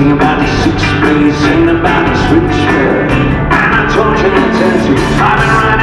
sing about the six, please sing about the switch. And I told you I've been right